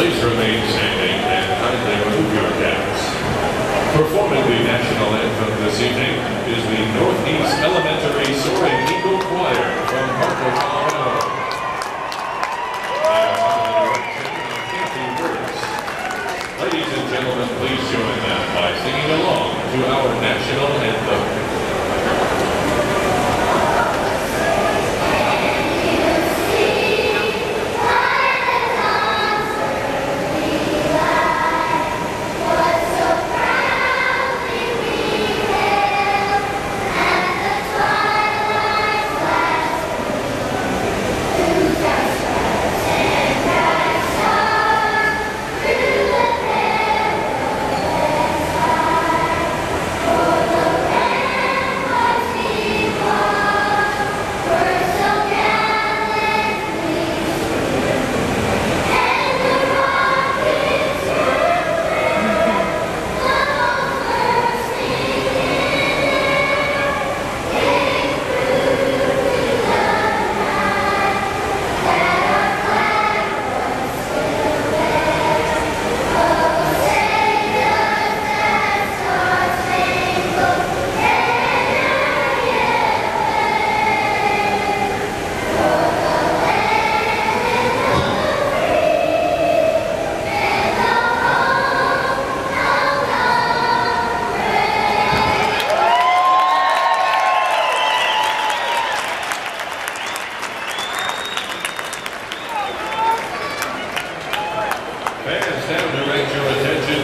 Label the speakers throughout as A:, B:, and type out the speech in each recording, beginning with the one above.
A: Please remain standing and kindly remove your caps. Performing the national anthem this evening is the Northeast Elementary Soaring Eagle Choir from Parker, Colorado. Ladies and gentlemen, please join them by singing along to our national anthem.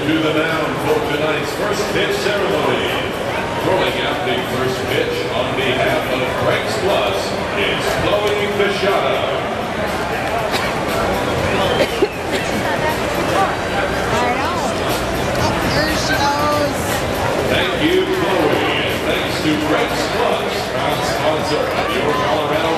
A: To the mound for tonight's first pitch ceremony. Throwing out the first pitch on behalf of Frank's Plus is Chloe
B: goes.
A: Thank you, Chloe, and thanks to Frank's Plus, proud sponsor of your Colorado